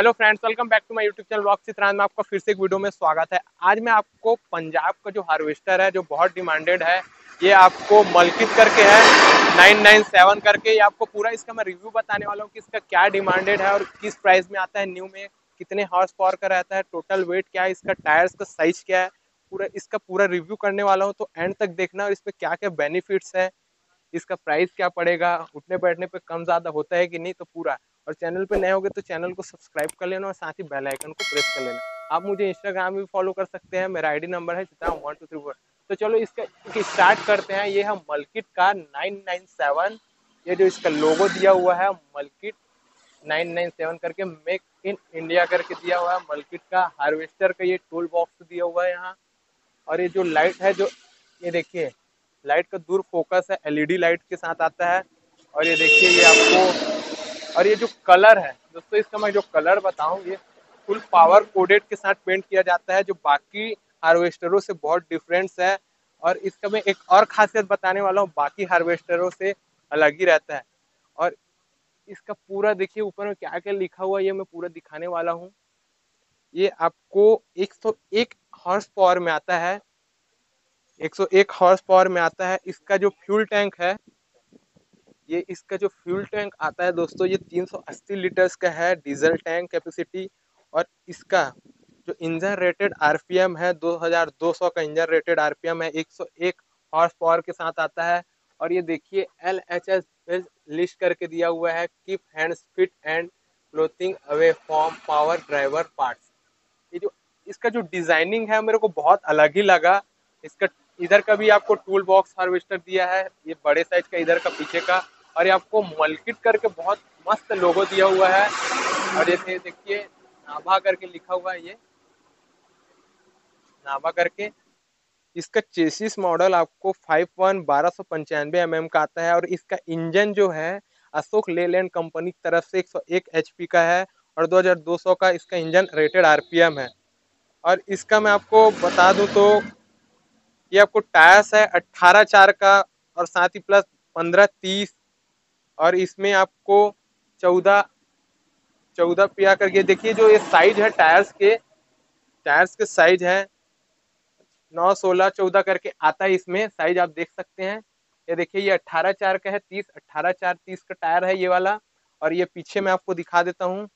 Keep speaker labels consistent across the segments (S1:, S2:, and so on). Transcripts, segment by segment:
S1: Hello friends welcome back to my YouTube channel blog चित्रान में आपका फिर से एक वीडियो में स्वागत है। आज मैं आपको पंजाब का जो हार्वेस्टर है, जो बहुत डिमांडेड है, ये आपको मलकित करके है 997 करके। ये आपको पूरा इसका मैं रिव्यू बताने वाला हूँ कि इसका क्या डिमांडेड है और किस प्राइस में आता है न्यू में कितने हॉर्स पावर का रहता है टोटल वेट क्या है, इसका टायर्स का साइज़ क्या है, पूरा इसका पूरा रिव्यू करने वाला हूँ। तो एंड तक देखना और इस पर क्या क्या बेनिफिट्स है, इसका प्राइस क्या पड़ेगा, उठने बैठने पे कम ज़्यादा होता है कि नहीं तो पूरा। और चैनल पे नए होगे तो चैनल को सब्सक्राइब कर लेना और साथ ही बेल आइकन को प्रेस कर लेना। आप मुझे इंस्टाग्राम भी फॉलो कर सकते हैं, मेरा आईडी नंबर है Chitra one two three four तो चलो इसका स्टार्ट करते हैं। ये है मलकिट का नाइन नाइन सेवन ये जो इसका लोगो दिया हुआ है मलकिट नाइन नाइन सेवन करके मेक इन इंडिया करके दिया हुआ है। मलकिट का हार्वेस्टर का ये टूल बॉक्स दिया हुआ है यहाँ। और ये जो लाइट है जो, ये देखिए लाइट का दूर फोकस है एलईडी लाइट के साथ आता है। और ये देखिए, ये आपको और ये जो कलर है, दोस्तों, इसका मैं जो कलर बताऊँ, ये फुल पावर कोडेड के साथ पेंट किया जाता है, जो बाकी हार्वेस्टरों से बहुत डिफरेंस है। और इसका मैं एक और खासियत बताने वाला हूँ, बाकी हार्वेस्टरों से अलग ही रहता है। और इसका पूरा देखिए, ऊपर में क्या क्या लिखा हुआ है, ये मैं पूरा दिखाने वाला हूँ। ये आपको 101 हॉर्स पावर में आता है। 101 हॉर्स पावर में आता है। इसका जो फ्यूल टैंक है ये इसका जो फ्यूल टैंक आता है दोस्तों, ये 380 लीटर्स का है, डीजल टैंक कैपेसिटी और इसका जो इंजन रेटेड आरपीएम है 2200 का इंजन रेटेड आरपीएम है 101 हॉर्स पावर के साथ आता है। और ये देखिए एल एच एस लिस्ट करके दिया हुआ है, keep hands feet and clothing away from power driver parts. ये जो, इसका जो डिज़ाइनिंग है, मेरे को बहुत अलग ही लगा। इसका, इधर का भी आपको टूल बॉक्स हार्वेस्टर दिया है, ये बड़े साइज़ का, इधर का, पीछे का। और ये आपको मलकिट करके बहुत मस्त लोगो दिया हुआ है। और जैसे देखिए, नाभा करके लिखा हुआ है ये। नाभा करके। इसका चेसिस मॉडल आपको फाइव वन बारह सौ पंचानवे एम mm का आता है और इसका इंजन जो है, अशोक लेलैंड कंपनी की तरफ़ से 101 एचपी का है और 2200 का इसका इंजन रेटेड आरपीएम है। और इसका मैं आपको बता दूँ तो ये आपको टायर्स है अट्ठारह चार का और साथ ही प्लस पंद्रह तीस और इसमें आपको चौदह चौदह पिया करके, देखिए जो ये साइज़ है टायर्स के टायर्स के साइज़ है, नौ, सोलह, चौदह करके आता है इसमें साइज़ आप देख सकते हैं। ये देखिए, ये अट्ठारह चार का है, तीस अट्ठारह चार, तीस का टायर है ये वाला, और ये पीछे मैं आपको दिखा देता हूँ।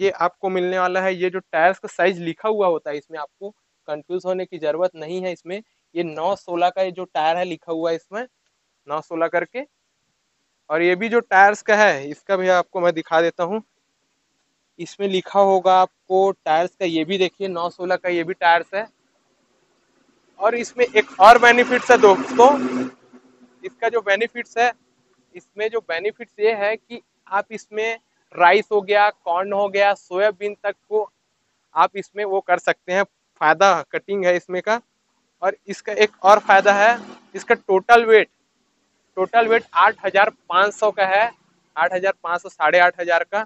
S1: ये आपको मिलने वाला है, ये जो टायर्स का साइज़ लिखा हुआ होता है, इसमें आपको कंफ्यूज होने की ज़रूरत नहीं है इसमें। ये नौ, सोलह का ये जो टायर है लिखा हुआ है इसमें, नौ, सोलह करके और ये भी जो टायर्स का है, इसका भी आपको मैं दिखा देता हूँ। इसमें लिखा होगा आपको टायर्स का, ये भी देखिए, नौ सोलह का ये भी टायर्स है। और इसमें एक और बेनिफिट्स है दोस्तों, इसका जो बेनिफिट्स है, इसमें जो बेनिफिट्स ये है कि आप इसमें राइस हो गया, कॉर्न हो गया, सोयाबीन तक को आप इसमें वो कर सकते हैं, फ़ायदा कटिंग है इसमें का। और इसका एक और फ़ायदा है, इसका टोटल वेट टोटल वेट आठ हज़ार पाँच सौ का है, आठ हज़ार पाँच सौ, साढ़े आठ हज़ार का।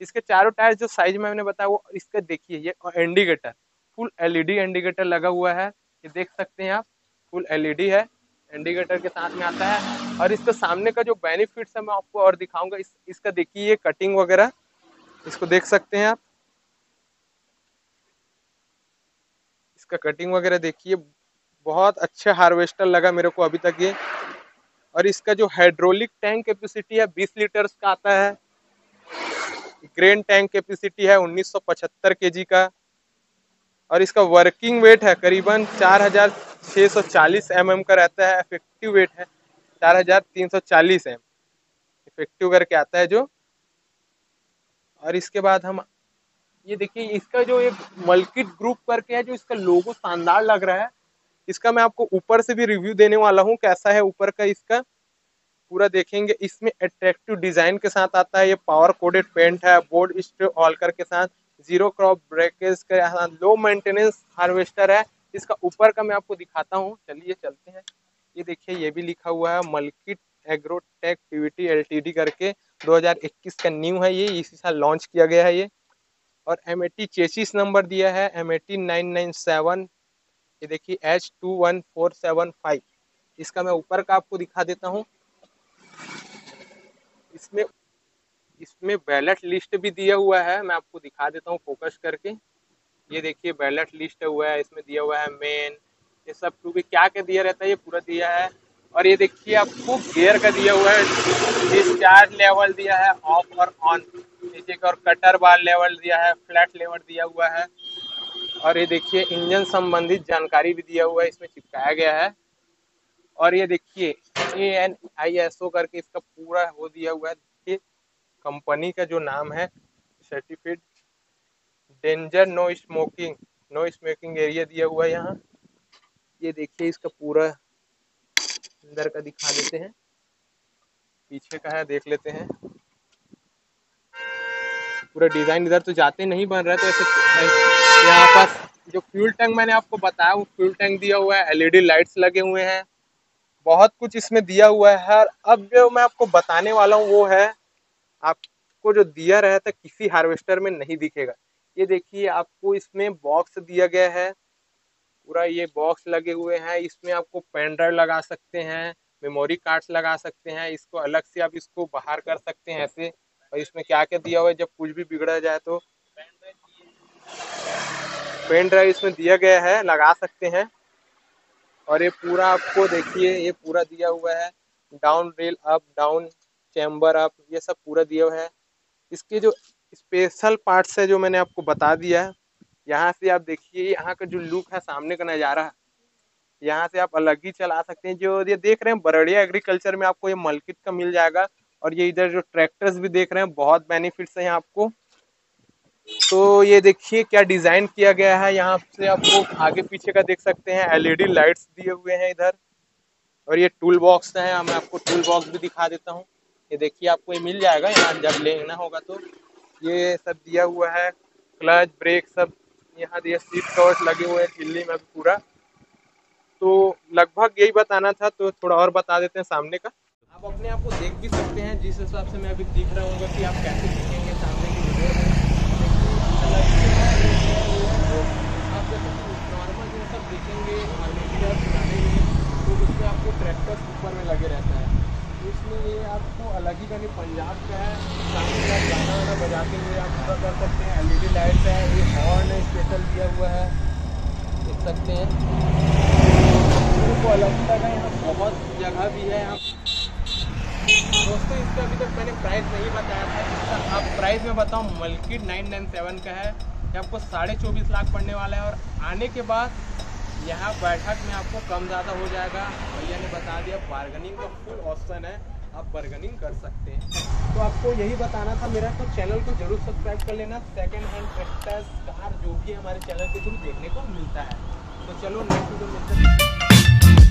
S1: इसके चारों टायर जो साइज़ में मैंने बताया, वो इसका देखिए, ये इंडिकेटर, फुल एलईडी इंडिकेटर लगा हुआ है। ये देख सकते हैं आप, फुल एलईडी है, इंडिकेटर के साथ में आता है। और इसके सामने का जो बेनिफिट्स है, मैं आपको और दिखाऊँगा। इस, इसका देखिए कटिंग वगैरह, इसको देख सकते हैं आप। इसका कटिंग वगैरह देखिए, बहुत अच्छा हार्वेस्टर लगा मेरे को अभी तक ये। और इसका जो हाइड्रोलिक टैंक कैपेसिटी है 20 लीटर्स का आता है। ग्रेन टैंक कैपेसिटी है 1975 केजी का। और इसका वर्किंग वेट है करीबन 4640 mm का रहता है। इफ़ेक्टिव वेट है 4340 एम इफ़ेक्टिव करके आता है जो। और इसके बाद हम, ये देखिए, इसका जो एक मल्किट ग्रुप करके है, जो इसका लोगो शानदार लग रहा है इसका मैं आपको ऊपर से भी रिव्यू देने वाला हूँ, कैसा है ऊपर का इसका। पूरा देखेंगे, इसमें अट्रैक्टिव डिज़ाइन के साथ आता है, ये पावर कोडेड पेंट है बोर्ड स्ट्रे ऑलकर के साथ ज़ीरो क्रॉप ब्रेकेज के साथ लो मेंटेनेंस हार्वेस्टर है। इसका ऊपर का मैं आपको दिखाता हूँ, चलिए चलते हैं। ये देखिए, ये भी लिखा हुआ है मल्किट एग्रोटेक पीवीटी एलटीडी करके 2021 का न्यू है ये, इसी साल लॉन्च किया गया है ये। और एम चेसिस नंबर दिया है एम एटी नाइन ये देखिए H two one four seven five इसका मैं ऊपर का आपको दिखा देता हूँ। इसमें इसमें बैलेट लिस्ट भी दिया हुआ है। मैं आपको दिखा देता हूँ फोकस करके। ये देखिए बैलेट लिस्ट हुआ है, इसमें दिया हुआ है मेन ये सब टू भी क्या क्या दिया रहता है, ये पूरा दिया है। और ये देखिए, आपको गियर का दिया हुआ है। डिस्चार्ज लेवल दिया है ऑफ़ और ऑन नीचे का और कटर बार लेवल दिया है फ्लैट लेवल दिया हुआ है। और ये देखिए, इंजन संबंधित जानकारी भी दिया हुआ है, इसमें चिपकाया गया है। और ये देखिए A N I S O करके इसका पूरा वो दिया हुआ है। देखिए, कंपनी का जो नाम है, certificate, danger no smoking no smoking area दिया हुआ है यहाँ। ये देखिए, इसका पूरा अंदर का दिखा देते हैं। पीछे का है, देख लेते हैं। पूरा डिज़ाइन इधर तो जाते नहीं बन रहा है तो ऐसे यहाँ पर जो फ्यूल टैंक मैंने आपको बताया, वो फ्यूल टैंक दिया हुआ है, एलईडी लाइट्स लगे हुए हैं। बहुत कुछ इसमें दिया हुआ है। और अब जो मैं आपको बताने वाला हूँ, वो है, आपको जो दिया रहता है किसी हार्वेस्टर में नहीं दिखेगा। ये देखिए, आपको इसमें बॉक्स दिया गया है। पूरा ये बॉक्स लगे हुए हैं। इसमें आपको पेन ड्राइव लगा सकते हैं, मेमोरी कार्ड्स लगा सकते हैं। इसको अलग से आप इसको बाहर कर सकते हैं ऐसे। और इसमें क्या क्या दिया हुआ है, जब कुछ भी बिगड़ा जाए तो पेन ड्राइव इसमें दिया गया है, लगा सकते हैं। और ये पूरा आपको देखिए, ये पूरा दिया हुआ है। Down rail up, down chamber up, ये सब पूरा दिया हुआ है। इसके जो स्पेशल पार्ट्स है जो मैंने आपको बता दिया है, यहाँ से आप देखिए, यहाँ का जो लुक है, सामने का नज़ारा, यहाँ से आप अलग ही चला सकते हैं। जो ये देख रहे हैं, बरड़िया एग्रीकल्चर में आपको ये मलकित का मिल जाएगा। और ये इधर जो ट्रैक्टर्स भी देख रहे हैं, बहुत बेनिफिट्स हैं आपको। तो ये देखिए क्या डिज़ाइन किया गया है। यहाँ से आपको आगे पीछे का देख सकते हैं। एलईडी लाइट्स दिए हुए हैं इधर। और ये टूल बॉक्स है। मैं आपको टूल बॉक्स भी दिखा देता हूँ। ये देखिए आपको ये मिल जाएगा। यहाँ जब लेना होगा तो। ये सब दिया हुआ है। क्लच, ब्रेक सब। यहाँ दिए सीट कवर्स लगे हुए हैं दिल्ली में भी पूरा। तो लगभग यही बताना था। तो थोड़ा और बता देते हैं सामने का। आप अपने आप को देख भी सकते हैं। जिस हिसाब से मैं अभी दिख रहा हूँ कि आप कैसे दिखेंगे सामने की नॉर्मल जो सब देखेंगे तो उसमें आपको ट्रैक्टर ऊपर में लगे रहता है इसलिए आपको अलग ही करनी पंजाब का है सामने आप गाना वाना आप पूरा कर सकते हैं एलईडी लाइट है ये हॉर्न स्पेशल दिया हुआ है देख सकते हैं को अलग लगा यहाँ बहुत जगह भी है यहाँ दोस्तों, इसका अभी तक मैंने प्राइस नहीं बताया था। इसका आप प्राइस में बताऊँ मल्किट नाइन नाइन सेवन का है। ये आपको साढ़े चौबीस लाख पड़ने वाला है और आने के बाद यहाँ बैठक में आपको कम ज़्यादा हो जाएगा। भैया ने बता दिया बार्गनिंग का फुल ऑप्शन है। आप बार्गनिंग कर सकते हैं। तो आपको यही बताना था, मेरा तो चैनल को ज़रूर सब्सक्राइब कर लेना। सेकेंड हैंड ट्रैक्टर्स कार जो भी हमारे चैनल के थ्रू देखने को मिलता है। तो चलो नेक्स्ट वीडियो मिलते हैं।